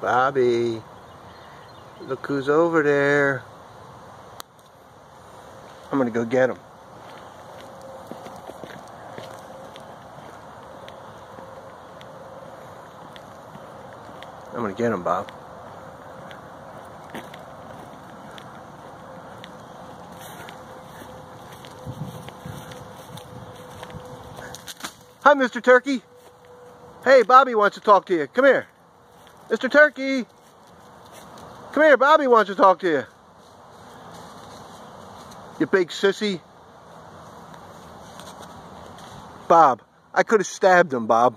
Bobby, look who's over there. I'm gonna go get him. I'm gonna get him, Bob. Hi, Mr. Turkey. Hey, Bobby wants to talk to you. Come here. Mr. Turkey. Come here, Bobby wants to talk to you. You big sissy. Bob, I could have stabbed him, Bob.